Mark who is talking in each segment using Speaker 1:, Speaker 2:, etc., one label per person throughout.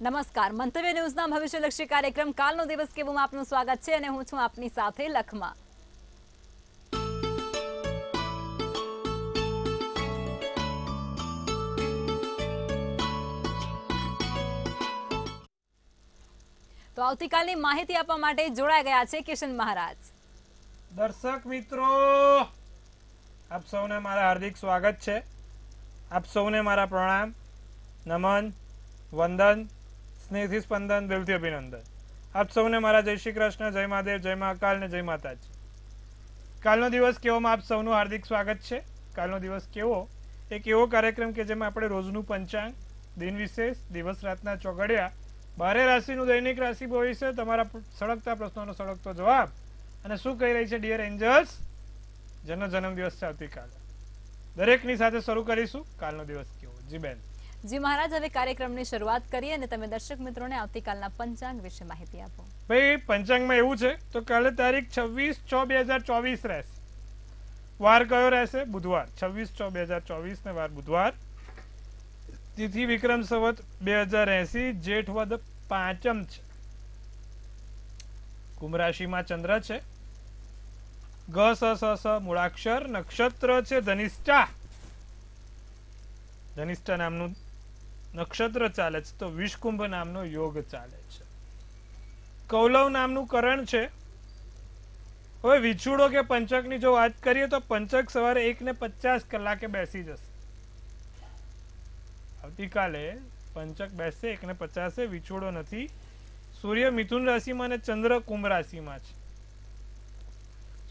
Speaker 1: નમસ્કાર. મંતવ્ય ન્યૂઝના ભવિષ્યલક્ષી કાર્યક્રમ કાલનો દિવસ કેવું આપનું સ્વાગત છે અને હું છું આપની સાથે લખમાં. તો આવતીકાલની માહિતી આપવા માટે જોડાઈ ગયા છે કિશન મહારાજ.
Speaker 2: દર્શક મિત્રો, આપ સૌને મારા હાર્દિક સ્વાગત છે. આપ સૌને મારા પ્રણામ, નમન, વંદન સ્નેહથી સ્પંદન, દિલથી અભિનંદન. આપ સૌને મારા જય શ્રી કૃષ્ણ, જય મહાદેવ, જય મહાકાલ ને જય માતાજી. કાલનો દિવસ કેવોમાં આપ સૌનું હાર્દિક સ્વાગત છે? કાલનો દિવસ કેવો? એક એવો કાર્યક્રમ કે જેમાં આપણે રોજનું પંચાંગ, દિન વિશેષ, દિવસ રાતના ચોગડિયા બારે રાશિનું દૈનિક રાશિ ભવિષ્ય, તમારા સળગતા પ્રશ્નોનો સળગતો જવાબ. અને શું કહી રહી છે ડિયર એન્જલ્સ જેનો જન્મદિવસ છે આવતીકાલે. દરેકની સાથે શરૂ કરીશું. કાલનો દિવસ કેવો? જી બેન.
Speaker 1: જી મહારાજ, હવે કાર્યક્રમની શરૂઆત કરીએ અને તમે દર્શક મિત્રોને આવતીકાલના પંચાંગ વિશે માહિતી આપો.
Speaker 2: ભાઈ, પંચાંગમાં એવું છે, તો કાલે તારીખ છવ્વીસ છ બે હજાર ચોવીસ રહેશે. વાર કયો રહેશે? બુધવાર. છવ્વીસ છ બે હજાર ચોવીસ ને વાર બુધવાર. તિથિ વિક્રમ સંવત બે હજાર એસી, જેઠ વદ પાંચમ છે. કુંભ ચંદ્ર છે. ગ, સ સ સ, મૂળાક્ષર, નક્ષત્ર છે, ધનિષ્ઠા. ધનિષ્ઠા નામનું નક્ષત્ર ચાલે છે, તો વિષકુંભ નામનો યોગ ચાલે છે. કૌલવ નામનું કરણ છે. હવે વિછુડો કે પંચકની જો વાત કરીએ તો પંચક સવારે એક ને પચાસ કલાકે બેસી જશે. આવતીકાલે પંચક બેસશે એક ને પચાસે, વિછુડો નથી. સૂર્ય મિથુન રાશિમાં અને ચંદ્ર કુંભ રાશિમાં છે.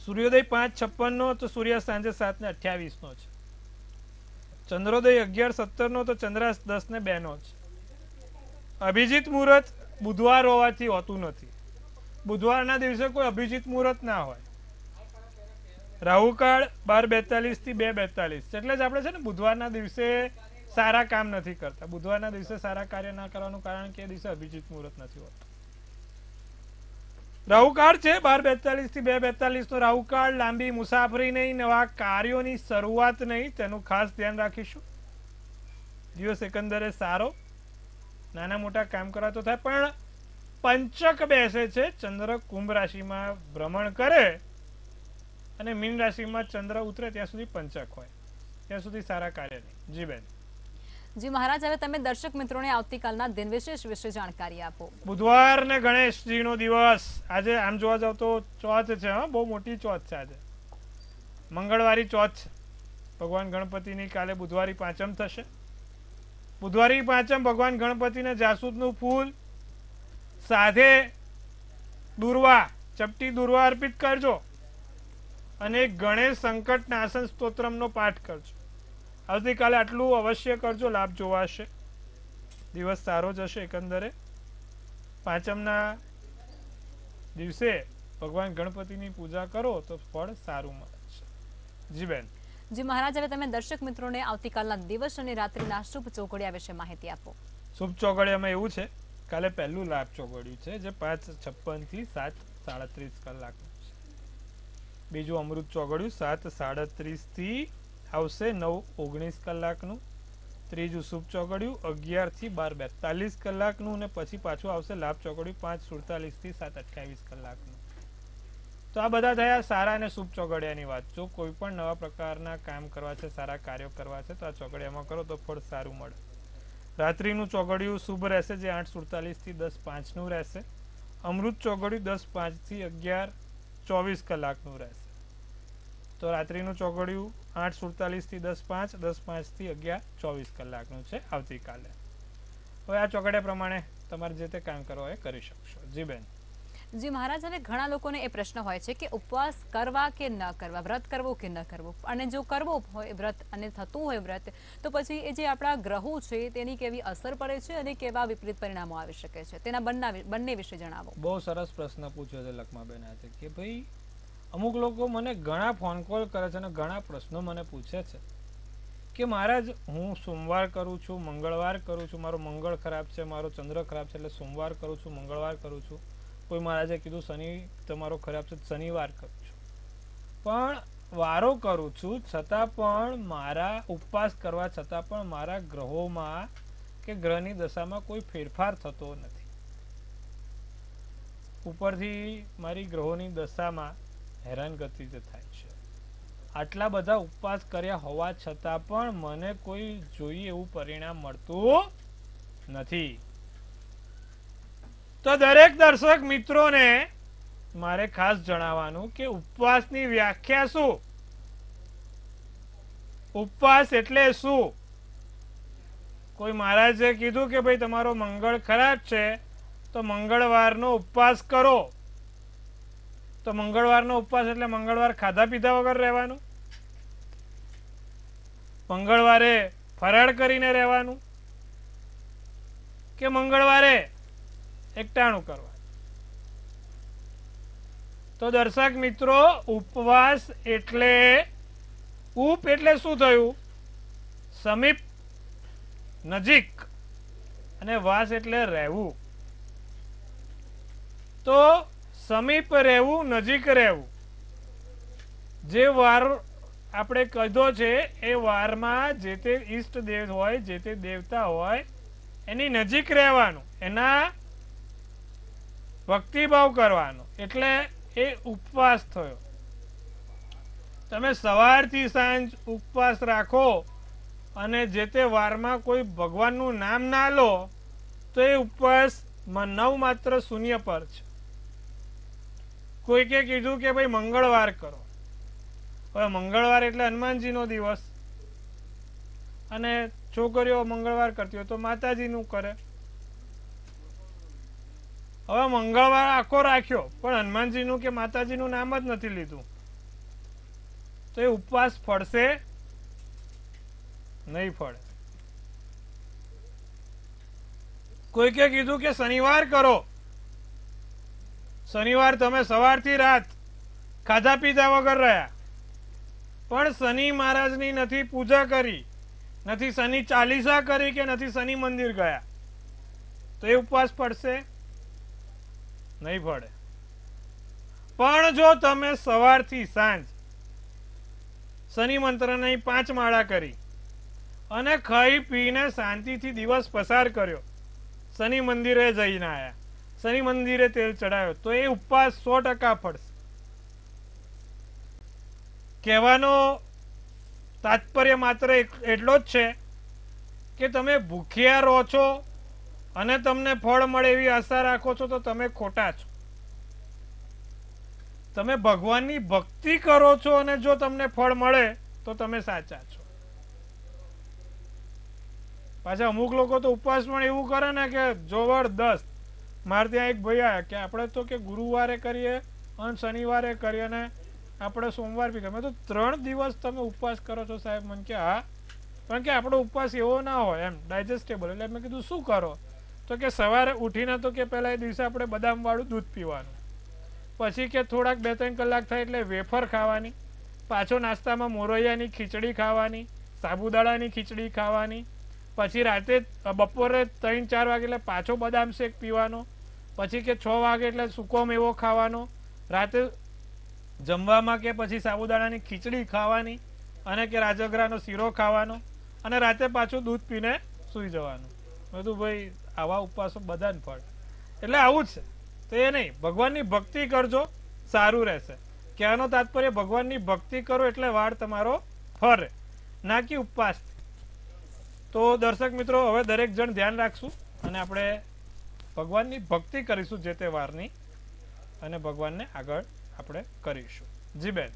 Speaker 2: સૂર્યોદય પાંચ છપ્પન નો તો સૂર્ય સાંજે સાત ને અઠ્યાવીસ નો છે. ચંદ્રોદય અગિયાર સત્તર નો તો ચંદ્રાસ્ત દસ ને બે નો છે અભિજીત મુહૂર્ત બુધવાર હોવાથી હોતું નથી. બુધવારના દિવસે કોઈ અભિજીત મુહૂર્ત ના હોય. રાહુકાળ બાર બેતાલીસથી બે બેતાલીસ. એટલે જ આપણે છે ને બુધવારના દિવસે સારા કામ નથી કરતા. બુધવારના દિવસે સારા કાર્ય ના કરવાનું કારણ કે દિવસે અભિજીત મુહૂર્ત નથી હોતું. રાહુકાળ છે, બાર બેતાલીસથી બે બેતાલીસ નો રાહુકાળ લાંબી મુસાફરી નહીં, નવા કાર્યોની શરૂઆત નહીં, તેનું ખાસ ધ્યાન રાખીશું. દિવસ એકંદરે સારો, નાના મોટા કામ કરવા તો થાય, પણ પંચક બેસે છે, ચંદ્ર કુંભ રાશિમાં ભ્રમણ કરે અને મીન રાશિમાં ચંદ્ર ઉતરે, ત્યાં સુધી પંચક હોય. ત્યાં સુધી સારા કાર્ય નહીં. જી બેન.
Speaker 1: જી મહારાજ, હવે તમે દર્શક મિત્રોને આવતીકાલના દિન વિશેષ વિશે જાણકારી આપો.
Speaker 2: બુધવાર ને ગણેશજી નો દિવસ. આજે આમ જોવા જાવ તો ચોથ છે, હા? બહુ મોટી ચોથ છે આજે. મંગળવારી ચોથ છે. ભગવાન ગણપતિની કાલે બુધવારી પાંચમ થશે. બુધવારી પાંચમ ભગવાન ગણપતિને જાસૂદનું ફૂલ સાથે દુર્વા, ચપટી દુર્વા અર્પિત કરજો અને ગણેશ સંકટ નાશન સ્તોત્રમનો પાઠ કરજો. આવતીકાલે આટલું અવશ્ય કરજો લાભ જોવાશે દિવસ સારો જશે એકંદરે. પાંચમના દિવસે ભગવાન ગણપતિની પૂજા કરો તો ફળ સારું મળે છે. જી બેન.
Speaker 1: જી મહારાજ હવે તમે દર્શક મિત્રોને આવતીકાલના દિવસ અને રાત્રિના શુભ ચોઘડિયા વિશે માહિતી આપો.
Speaker 2: શુભ ચોગડિયામાં એવું છે કાલે પહેલું લાભ ચોગડ્યું છે જે પાંચ છપ્પનથી સાત સાડત્રીસ કલાકનું છે. બીજું અમૃત ચોગડ્યું સાત સાડત્રીસથી આવશે નવ, ઓગણીસ કલાકનું. ત્રીજું શુભ ચોકડિયું, અગિયારથી બાર, બેતાલીસ કલાકનું અને પછી પાછું આવશે લાભ ચોકડિયું, પાંચ, સુડતાલીસથી સાત, અઠ્યાવીસ કલાકનું. તો આ બધા થયા સારા અને શુભ ચોગડિયાની વાત. જો કોઈ પણ નવા પ્રકારના કામ કરવા છે, સારા કાર્યો કરવા છે, તો આ ચોગડિયામાં કરો તો ફળ સારું મળે. રાત્રિનું ચોગડિયું શુભ રહેશે જે આઠ, સુડતાલીસથી દસ, પાંચનું રહેશે. અમૃત ચોકડિયું દસ, પાંચથી અગિયાર, ચોવીસ કલાકનું રહેશે. તો રાત્રિનું ચોગડિયું આઠ સુડતાલીસથી દસ પાંચ દસ પાંચથી અગિયાર ચોવીસ કલાકનું છે આવતીકાલે. હવે આ ચોકડિયા પ્રમાણે તમારે જે તે કામ કરવા એ કરી શકશો. જી બેન.
Speaker 1: જી મહારાજ હવે ઘણા લોકોને એ પ્રશ્ન હોય છે કે ઉપવાસ કરવા કે ન કરવા વ્રત કરવું કે ન કરવું? અને જો કરવું હોય વ્રત અને થતું હોય વ્રત તો પછી એ જે આપણા ગ્રહો છે તેની કેવી અસર પડે છે અને કેવા વિપરીત પરિણામો આવી શકે છે? તેના બંને બંને વિશે જણાવો.
Speaker 2: બહુ સરસ પ્રશ્ન પૂછ્યો છે લખમાબેન આજે કે ભાઈ અમુક લોકો મને ઘણા ફોન કોલ કરે છે અને ઘણા પ્રશ્નો મને પૂછે છે કે મહારાજ, હું સોમવાર કરું છું, મંગળવાર કરું છું, મારો મંગળ ખરાબ છે, મારો ચંદ્ર ખરાબ છે, એટલે સોમવાર કરું છું, મંગળવાર કરું છું. કોઈ મહારાજે કીધું, શનિ તમારો ખરાબ છે, શનિવાર કરું છું. પણ વારો કરું છું, છતાં પણ મારા ઉપવાસ કરવા છતાં પણ મારા ગ્રહોમાં કે ગ્રહની દશામાં કોઈ ફેરફાર થતો નથી. ઉપરથી મારી ગ્રહોની દશામાં હેરાનગતિ થાય છે. આટલા બધા ઉપવાસ કર્યા હોવા છતાં પણ મને કોઈ જોઈએ એવું પરિણામ મળતું નથી. તો દરેક દર્શક મિત્રોને મારે ખાસ જણાવવાનું કે ઉપવાસની વ્યાખ્યા શું? ઉપવાસ એટલે શું? કોઈ મહારાજે કીધું કે ભાઈ તમારો મંગળ ખરાબ છે, તો મંગળવારનો ઉપવાસ કરો. તો મંગળવારનો ઉપવાસ એટલે મંગળવાર ખાધા પીધા વગર રહેવાનું? મંગળવારે ફરાળ કરીને રહેવાનું? કે મંગળવારે એકટાણું કરવાનું તો દર્શક મિત્રો, ઉપવાસ એટલે ઉપ એટલે શું થયું? સમીપ, નજીક અને વાસ એટલે રહેવું. તો સમીપ રહેવું, નજીક રહેવું. જે વાર આપણે કીધો છે, એ વારમાં જે તે ઈષ્ટ દેવ હોય, જે તે દેવતા હોય, એની નજીક રહેવાનું, એના ભક્તિભાવ કરવાનો. એટલે એ ઉપવાસ થયો. તમે સવારથી સાંજ ઉપવાસ રાખો અને જે તે વારમાં કોઈ ભગવાનનું નામ ના લો, તો એ ઉપવાસ નવ માત્ર શૂન્ય પર છે. કોઈકે કીધું કે ભાઈ મંગળવાર કરો. હવે મંગળવાર એટલે હનુમાનજીનો દિવસ. અને છોકરીઓ મંગળવાર કરતી હોય તો માતાજીનું કરે. હવે મંગળવાર આખો રાખ્યો, પણ હનુમાનજીનું કે માતાજીનું નામ જ નથી લીધું. તો એ ઉપવાસ ફળશે? નહીં ફળે. કોઈકે કીધું કે શનિવાર કરો. શનિવાર તમે સવારથી રાત ખાધા પીધા વગર રહ્યા. પણ શનિ મહારાજની નથી પૂજા કરી, નથી શનિ ચાલીસા કરી કે નથી શનિ મંદિર ગયા. તો એ ઉપવાસ પડશે? નહીં પડે. પણ જો તમે સવારથી સાંજ શનિ મંત્રની પાંચ માળા કરી અને ખાઈ પીને શાંતિથી દિવસ પસાર કર્યો, શનિ મંદિરે જઈને આવ્યા શનિ મંદિરે તેલ ચડાવ્યો. તો એ ઉપવાસ સો ટકા ફળશે. કહેવાનો તાત્પર્ય માત્ર એટલો જ છે કે તમે ભૂખ્યા રહો છો અને તમને ફળ મળે એવી આશા રાખો છો તો તમે ખોટા છો. તમે ભગવાનની ભક્તિ કરો છો અને જો તમને ફળ મળે તો તમે સાચા છો. પાછા અમુક લોકો તો ઉપવાસ પણ એવું કરે ને કે જબરદસ્ત મારે ત્યાં એક ભાઈ આવ્યા કે આપણે તો કે ગુરુવારે કરીએ અને શનિવારે કરીએ અને આપણે સોમવાર બી કરીએ. મેં તો ત્રણ દિવસ તમે ઉપવાસ કરો છો સાહેબ. મને કે, હા. પણ કે આપણો ઉપવાસ એવો ના હોય એમ ડાયજેસ્ટેબલ એટલે મેં કીધું, શું કરો? તો કે સવારે ઉઠીને તો કે પહેલાં એ દિવસે આપણે બદામવાળું દૂધ પીવાનું. પછી કે થોડાક બે ત્રણ કલાક થાય એટલે વેફર ખાવાની. પાછો નાસ્તામાં મોરૈયાની ખીચડી ખાવાની, સાબુદાણાની ખીચડી ખાવાની. પછી રાતે બપોરે ત્રણ ચાર વાગે એટલે પાછો બદામ શેક પીવાનો. પછી કે છ વાગે એટલે સૂકો મેવો ખાવાનો, રાતે જમવામાં કે પછી સાબુદાણાની ખીચડી ખાવાની અને કે રાજગરાનો શીરો ખાવાનો અને રાતે પાછું દૂધ પીને સૂઈ જવાનું. મેં કીધું, ભાઈ, આવા ઉપવાસો બધાને ફળ. એટલે આવું જ છે. તો એ નહીં, ભગવાનની ભક્તિ કરજો, સારું રહેશે. કહેવાનો તાત્પર્ય, ભગવાનની ભક્તિ કરો એટલે વાળ તમારો ફરે. ના કે ઉપવાસ. તો દર્શક મિત્રો, હવે દરેક જણ ધ્યાન રાખશું અને આપણે ભગવાનની ભક્તિ કરીશું જે તે વારની અને ભગવાનને આગળ આપણે કરીશું. જી બેન.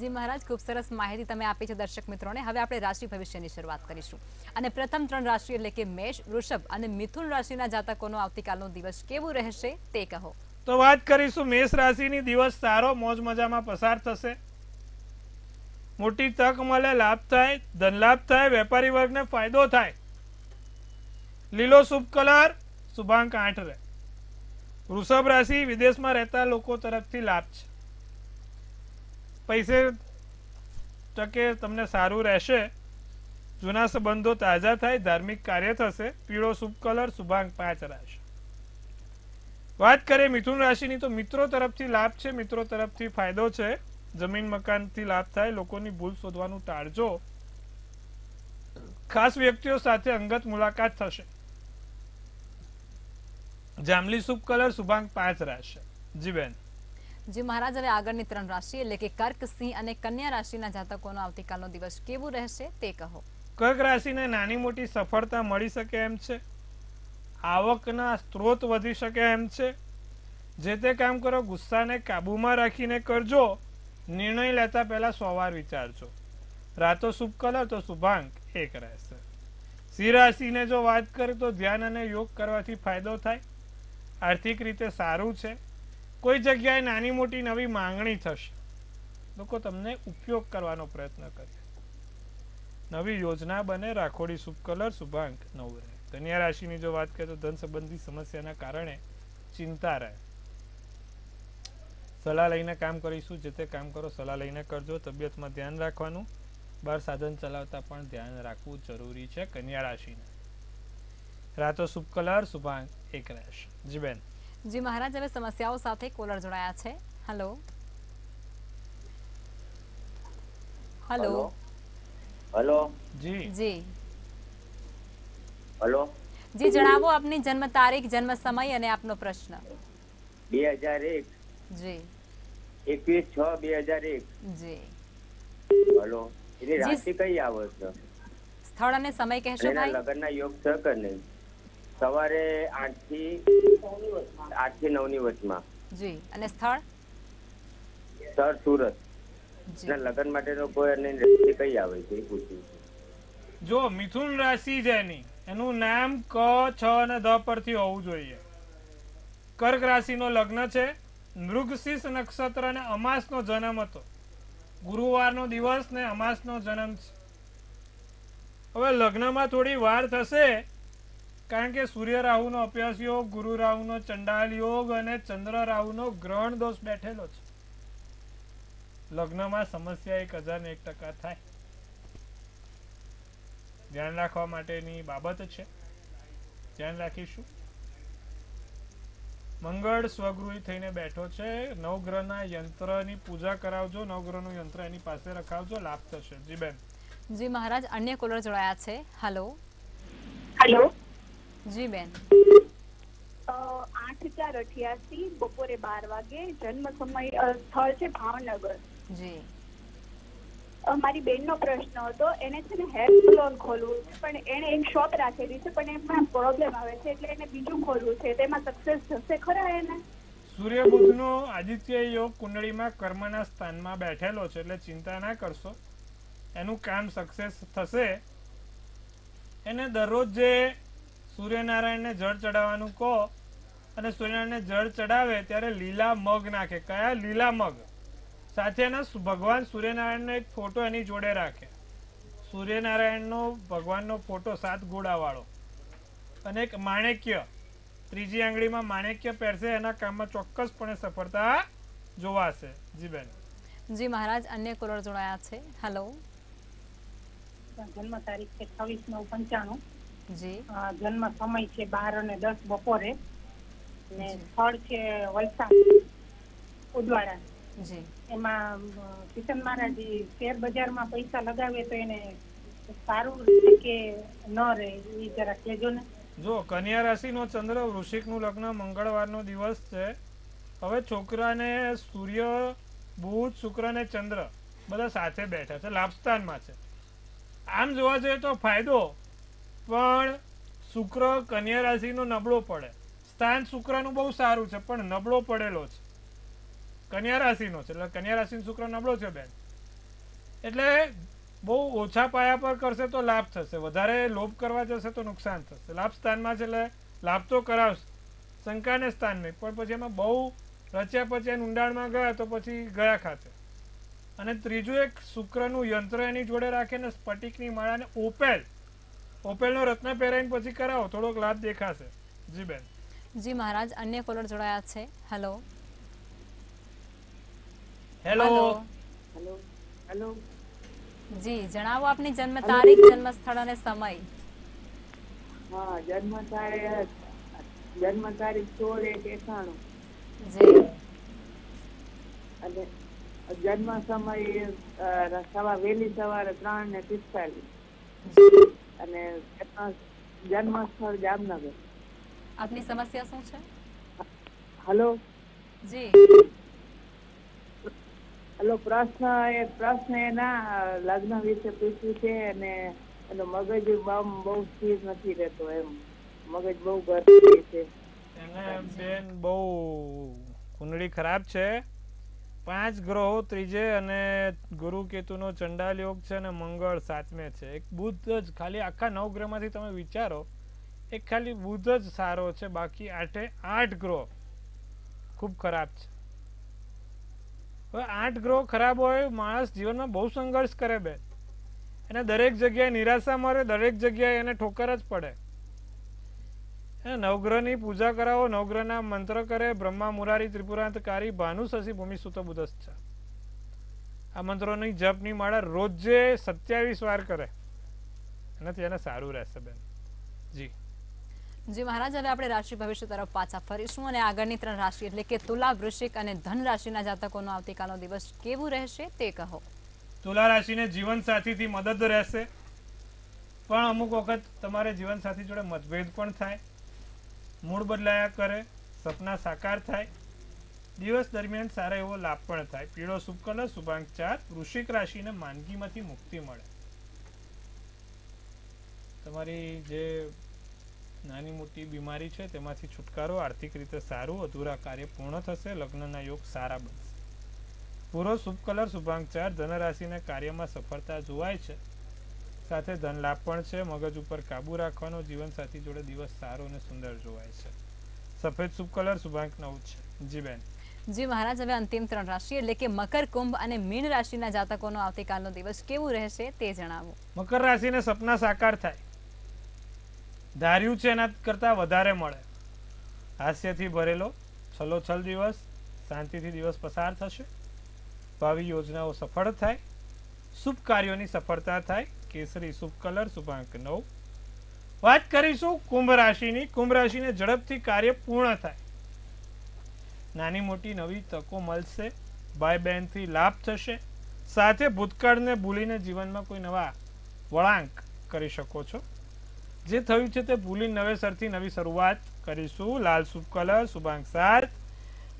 Speaker 1: જી મહારાજ ખૂબ સરસ માહિતી તમે આપી છે દર્શક મિત્રોને. હવે આપણે રાશિ ભવિષ્યની શરૂઆત કરીશું. અને પ્રથમ ત્રણ રાશિ એટલે કે મેષ વૃષભ અને મિથુન રાશિના જાતકોનો આવતીકાલનો દિવસ કેવું રહેશે તે કહો.
Speaker 2: તો વાત કરીશું મેષ રાશિની. દિવસ સારો મોજ મજામાં પસાર થશે. મોટી તક મળે લાભ થાય ધન લાભ થાય વેપારી વર્ગને ફાયદો થાય. લીલો શુભ કલર શુભાંક આઠ રહે. વૃષભ રાશિ વિદેશમાં રહેતા લોકો તરફથી લાભ છે. પૈસે ટકે તમને સારું રહેશે. જૂના સંબંધો તાજા થાય, ધાર્મિક કાર્ય થશે, પીળો શુભ કલર, શુભાંક પાંચ રહેશે વાત કરીએ મિથુન રાશિની, તો મિત્રો તરફથી લાભ છે. મિત્રો તરફથી ફાયદો છે. જમીન મકાનથી લાભ થાય, લોકોની ભૂલ શોધવાનું ટાળજો. ખાસ વ્યક્તિઓ સાથે અંગત મુલાકાત થશે. જાંબલી શુભ કલર શુભાંક પાંચ રાશિ. જી બેન.
Speaker 1: જી મહારાજ અને આગળની ત્રણ રાશિ એટલે કે કર્ક સિંહ અને કન્યા રાશિના જાતકોનો આવતીકાલનો દિવસ કેવું રહેશે તે કહો.
Speaker 2: કર્ક રાશિને નાની મોટી સફળતા મળી શકે એમ છે. આવકના સ્ત્રોત વધી શકે એમ છે. જે તે કામ કરો ગુસ્સાને કાબૂમાં રાખીને કરજો. નિર્ણય લેતા પહેલા સોવાર વિચારજો. રાતો શુભ કલર તો શુભાંક એક રહેશે. સિંહ રાશિને જો વાત કરે તો ધ્યાન અને યોગ કરવાથી ફાયદો થાય. આર્થિક રીતે સારું છે. કોઈ જગ્યાએ નાની મોટી નવી માંગણી થશે. લોકો તમને ઉપયોગ કરવાનો પ્રયત્ન કરશે નવી યોજના બને, રાખોડી શુભ કલર, શુભાંક, નવ રહે. કન્યા રાશિની જો વાત કરીએ તો ધન સંબંધી સમસ્યાના કારણે ચિંતા રહે. સલાહ લઈને કામ કરીશું, જે તે કામ કરો સલાહ લઈને કરજો. તબિયતમાં ધ્યાન રાખવાનું. બહાર સાધન ચલાવતા પણ ધ્યાન રાખવું જરૂરી છે કન્યા રાશિને. રાતો શુભ કલર શુભાંક એક રહેશે જી બેન.
Speaker 1: જી મહારાજ હવે સમસ્યાઓ સાથે કોલર જોડાયા છે. હલો. હલો.
Speaker 3: હલો.
Speaker 2: જી.
Speaker 1: જી.
Speaker 3: હલો.
Speaker 1: જી જણાવો આપની જન્મ તારીખ જન્મ સમય અને આપનો પ્રશ્ન.
Speaker 3: બે હજાર એક.
Speaker 1: જી.
Speaker 3: એકવીસ છ બે હજાર એક.
Speaker 1: જી.
Speaker 3: હલો. એની રાશિ કઈ આવે છે
Speaker 1: સ્થળ અને સમય કહેશો ભાઈ
Speaker 3: લગ્નના યોગ છે કે નહીં? સવારે આઠથી આઠથી નવની વચમાં.
Speaker 1: જી અને સ્થળ?
Speaker 3: સ્થળ સુરત. લગ્ન માટેનો કોઈ અને રાશિ કઈ આવે છે એ પૂછ્યું
Speaker 2: જો મિથુન રાશિ છે એની. એનું નામ ક છ અને ધ પરથી હોવું જોઈએ. કર્ક રાશિનો લગ્ન છે. મૃગશીર્ષ નક્ષત્ર અને અમાસનો જન્મ હતો. ગુરુવારનો દિવસ ને અમાસનો જન્મ છે. હવે લગ્નમાં થોડી વાર થશે કારણ કે સૂર્ય રાહુનો અભ્યાસ યોગ ગુરુ રાહુનો ચંડાલ યોગ અને ચંદ્ર રાહુનો ગ્રહણ દોષ બેઠેલો છે. લગ્નમાં સમસ્યા એક હજાર ને એક ટકા થાય. ધ્યાન રાખવા માટેની બાબત છે. ધ્યાન રાખીશું. મંગળ સ્વગૃહી થઈને બેઠો છે. નવગ્રહના યંત્રની પૂજા કરાવજો. નવગ્રહનું યંત્ર એની પાસે રખાવજો. લાભ થશે. જી બેન.
Speaker 1: જી મહારાજ અન્ય કોલર જોડાયા છે. હેલો
Speaker 4: હેલો
Speaker 1: જી બેન.
Speaker 4: આઠ ચાર અઠ્યાસી બપોરે બાર વાગે જન્મ સમય સ્થળ છે ભાવનગર.
Speaker 1: જી.
Speaker 4: મારી બેનનો પ્રશ્ન હતો. એને છે ને હેર સલોન ખોલવું છે પણ એને એક શોપ રાખેલી છે પણ એમાં પ્રોબ્લેમ આવે છે એટલે એને બીજું ખોલવું છે. તેમાં સક્સેસ થશે ખરા એને?
Speaker 2: સૂર્ય બુધનો આદિત્ય યોગ કુંડળીમાં કર્મના સ્થાનમાં બેઠેલો છે એટલે ચિંતા ના કરશો. એનું કામ સક્સેસ થશે. એને દરરોજ જે સૂર્યનારાયણને જળ ચડાવવાનું કહો અને સૂર્યનારાયણને જળ ચડાવે ત્યારે લીલા મગ નાખે. કયા? લીલા મગ. સાથે એના ભગવાન સૂર્યનારાયણનો એક ફોટો એની જોડે રાખે. સૂર્યનારાયણનો ભગવાનનો ફોટો સાત ગોળાવાળો. અને એક માણેક્ય ત્રીજી આંગળીમાં માણેક્ય પહેરશે એના કામમાં ચોક્કસપણે સફળતા જોવાશે. જી બેન.
Speaker 1: જી મહારાજ અન્ય કોલર જોડાયા છે. હેલો
Speaker 5: જન્મ તારીખ છે છવ્વીસ નવ પંચાણું. જન્મ સમય છે બાર અને દસ બપોરે. ને. સ્થળ છે વલસાડ ઉદવાડા. એમાં કિશન મહારાજ શેર બજારમાં પૈસા લગાવે તો એને સારું રહે કે ન રહે એ જરા કહેજો ને.
Speaker 2: જો કન્યા રાશિનો ચંદ્ર વૃશ્ચિકનું લગ્ન મંગળવારનો દિવસ છે. હવે છોકરાને સૂર્ય બુધ શુક્ર અને ચંદ્ર બધા સાથે બેઠા છે લાભસ્થાનમાં છે. આમ જોવા જઈએ તો ફાયદો પણ શુક્ર કન્યા રાશિનો નબળો પડે. સ્થાન શુક્રનું બહુ સારું છે, પણ નબળો પડેલો છે. કન્યા રાશિનો છે, એટલે કન્યા રાશિનો શુક્ર નબળો છે બેન. એટલે બહુ ઓછા પાયા પર કરશે તો લાભ થશે. વધારે લોભ કરવા જશે તો નુકસાન થશે. લાભ સ્થાનમાં છે એટલે લાભ તો કરાવશે. શંકાને સ્થાન નહીં, પણ પછી એમાં બહુ રચ્યા પછી ઊંડાણમાં ગયા તો પછી ગયા ખાતે. અને ત્રીજું એક શુક્રનું યંત્ર એની જોડે રાખીને સ્ફટિકની માળાને ઓપેલ ઓપેલનો રત્ન પહેરાઈને પછી કરાવો થોડોક લાભ દેખાશે. જી બેન.
Speaker 1: જી મહારાજ અન્ય કોલર જોડાયા છે. હેલો
Speaker 2: હેલો
Speaker 5: હેલો
Speaker 1: જી જણાવો આપની જન્મ તારીખ જન્મ સ્થળ અને સમય.
Speaker 6: હા જન્મ તારીખ જન્મ તારીખ સોળ એક એકાણું.
Speaker 1: જી.
Speaker 6: અને જન્મ સમય સવા વહેલી સવારે ત્રણ ને પિસ્તાલીસ. અને જન્મ સ્થળ જામનગર.
Speaker 1: આપની સમસ્યા શું છે?
Speaker 6: હલો?
Speaker 1: જી.
Speaker 6: હલો પ્રશ્ન એ પ્રશ્ન એના લગ્ન વિશે પૂછ્યું છે અને એનો મગજ બહુ સ્થિર નથી રહેતો એમ. મગજ બહુ ગરમ છે.
Speaker 2: એને બેન બહુ કુંડળી ખરાબ છે. પાંચ ગ્રહો ત્રીજે અને ગુરુ કેતુનો ચંડાલ યોગ છે અને મંગળ સાતમે છે. એક બુધ જ ખાલી આખા નવ ગ્રહમાંથી તમે વિચારો, એક ખાલી બુધ જ સારો છે, બાકી આઠે આઠ ગ્રહો ખૂબ ખરાબ છે. હવે આઠ ગ્રહો ખરાબ હોય, માણસ જીવનમાં બહુ સંઘર્ષ કરે બે એને દરેક જગ્યાએ નિરાશા મળે, દરેક જગ્યાએ એને ઠોકર જ પડે. નવગ્રહની પૂજા કરાવો. નવગ્રહના મંત્ર કરે. બ્રહ્મા મુરારી ત્રિપુરાંતકારી ભાનુ શશી ભૂમિ સુત બુધશ્ચ. આ મંત્રોની જપની માળા રોજે સત્યાવીસ વાર કરે. એનાથી એને સારું રહેશે બેન. જી.
Speaker 1: જી મહારાજ હવે આપણે રાશિ ભવિષ્ય તરફ પાછા ફરીશું અને આગળની ત્રણ રાશિ એટલે કે તુલા વૃશ્ચિક અને ધન રાશિના જાતકોનો આવતીકાલનો દિવસ કેવું રહેશે તે કહો.
Speaker 2: તુલા રાશિને જીવનસાથીથી મદદ રહેશે. પણ અમુક વખત તમારે જીવનસાથી જોડે મતભેદ પણ થાય. મૂડ બદલાયા કરે, સપના સાકાર થાય. દિવસ દરમિયાન સારા એવો લાભ પણ થાય. પીળો શુભ શુભાંક ચાર, વૃશ્ચિક રાશિને માંદગીમાંથી મુક્તિ મળે. તમારી જે નાની મોટી બીમારી છે, તેમાંથી છુટકારો આર્થિક રીતે સારું, અધૂરા કાર્ય પૂર્ણ થશે, લગ્નના યોગ સારા બનશે. પૂરો શુભ કલર શુભાંક ચાર ધનરાશિના કાર્યમાં સફળતા જોવાય છે. સાથે ધનલાભ પણ છે. મગજ ઉપર કાબુ રાખવાનો જીવનસાથી જોડે દિવસ સારો અને સુંદર જોવાય છે. સફેદ શુભ કલર શુભાંક નવ છે. જી બેન.
Speaker 1: જી મહારાજ હવે અંતિમ ત્રણ રાશિ એટલે કે મકર કુંભ અને મીન રાશિના જાતકોનો આવતીકાલનો દિવસ કેવું રહેશે તે જણાવો.
Speaker 2: મકર રાશિને સપના સાકાર થાય. ધાર્યું છે એના કરતાં વધારે મળે. હાસ્યથી ભરેલો છલોછલ દિવસ શાંતિથી દિવસ પસાર થશે. ભાવિ યોજનાઓ સફળ થાય. શુભ કાર્યોની સફળતા થાય. કેસરી શુભ કલર, શુભાંક નવ. વાત કરીશું કુંભ રાશિની. કુંભ રાશિને ઝડપથી કાર્ય પૂર્ણ થાય. નાની મોટી નવી તકો મળશે. ભાઈ બહેનથી લાભ થશે. સાથે ભૂતકાળને ભૂલીને જીવનમાં કોઈ નવા વળાંક કરી શકો છો. જે થયું છે તે ભૂલી નવેસરથી નવી શરૂઆત કરીશું. લાલ શુભ કલર, શુભાંક સાત.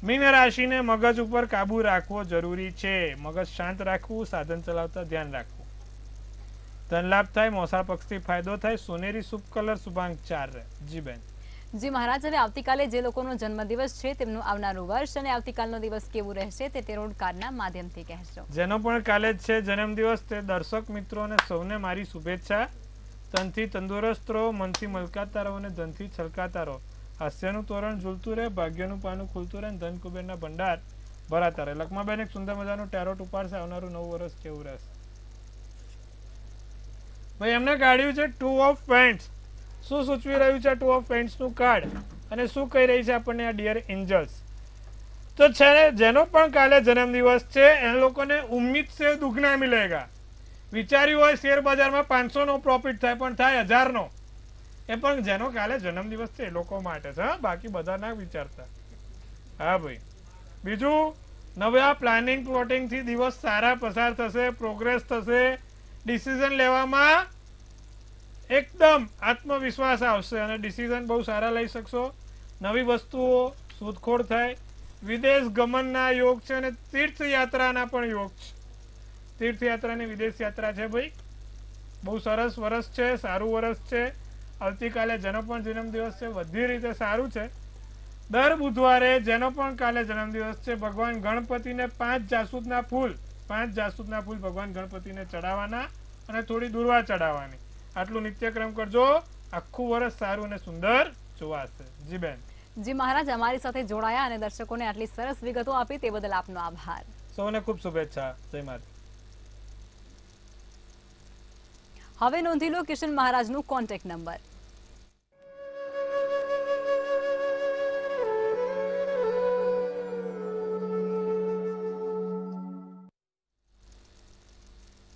Speaker 2: મીન રાશિને મગજ ઉપર કાબુ રાખવો જરૂરી છે. મગજ શાંત રાખવું, સાધન ચલાવતા ધ્યાન રાખવું. ધન લાભ થાય મોસાળ પક્ષથી ફાયદો થાય. સોનેરી શુભ કલર શુભાંક ચાર રહે. જી બેન.
Speaker 1: જી મહારાજ હવે આવતીકાલે જે લોકોનો જન્મદિવસ છે તેમનું આવનારું વર્ષ અને આવતીકાલનો દિવસ કેવું રહેશે તે તેરોડ કાર્ડના માધ્યમથી કહેશો.
Speaker 2: જેનો પણ કાલે જ છે જન્મદિવસ તે દર્શક મિત્રો અને સૌને મારી શુભેચ્છા. તનથી તંદુરસ્ત રહો મનથી મલકાતા રહો અને ધનથી છલકાતા રહો. હાસ્યનું તોરણ ઝૂલતું રહે ભાગ્યનું પાનું ખુલતું રહે ધન કુબેરના ભંડાર ભરાતા રહે. લખમાબેન એક સુંદર મજાનું ટેરોટ ઉપાડશે આવનારું નવું વર્ષ કેવું રહેશે? ભાઈ, એમને કાઢ્યું છે ટુ ઓફ પેન્ટ્સ શું સૂચવી રહ્યું છે ટુ ઓફ પેન્ટ્સનું કાર્ડ અને શું કહી રહી છે આપણને આ ડિયર એન્જલ્સ તો છે જેનો પણ કાલે જન્મદિવસ છે એ લોકોને ઉમ્મીદ છે દુગના મિલેગા. વિચાર્યું હોય શેર બજારમાં પાંચસો નો પ્રોફિટ થાય, પણ થાય હજાર નો એ પણ જેનો કાલે જન્મદિવસ છે એ લોકો માટે છે બાકી બધા ના વિચારતા. હા ભાઈ. બીજું, નવા પ્લાનિંગ પ્લોટિંગથી દિવસ સારા પસાર થશે પ્રોગ્રેસ થશે ડિસિઝન લેવામાં એકદમ આત્મવિશ્વાસ આવશે અને ડિસિઝન બહુ સારા લઈ શકશો. નવી વસ્તુઓ શોધખોળ થાય. વિદેશ ગમનના યોગ છે અને તીર્થયાત્રાના પણ યોગ છે. તીર્થયાત્રાની વિદેશ યાત્રા છે ભાઈ. બહુ સરસ વરસ છે, સારું વરસ છે. આવતીકાલે જેનો પણ જન્મદિવસ છે, બધી રીતે સારું છે. દર બુધવારે જેનો પણ કાલે જન્મદિવસ છે, ભગવાન ગણપતિને પાંચ જાસૂદના ફૂલ પાંચ જાસૂદના ફૂલ ભગવાન ગણપતિને ચડાવવાના અને થોડી દુર્વા ચડાવવાની. આટલું નિત્યક્રમ કરજો. આખું વર્ષ સારું અને સુંદર જોવાશે જી બેન.
Speaker 1: જી મહારાજ અમારી સાથે જોડાયા અને દર્શકોને આટલી સરસ વિગતો આપી તે બદલ આપનો આભાર.
Speaker 2: સૌને ખૂબ શુભેચ્છા. જય માતા
Speaker 1: હવે નોંધી લો કિશન મહારાજનું કોન્ટેક્ટ નંબર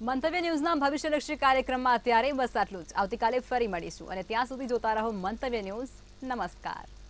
Speaker 1: મંતવ્ય ન્યૂઝના ભવિષ્યલક્ષી કાર્યક્રમમાં અત્યારે બસ આટલું જ. આવતીકાલે ફરી મળીશું અને ત્યાં સુધી જોતા રહો મંતવ્ય ન્યૂઝ. નમસ્કાર.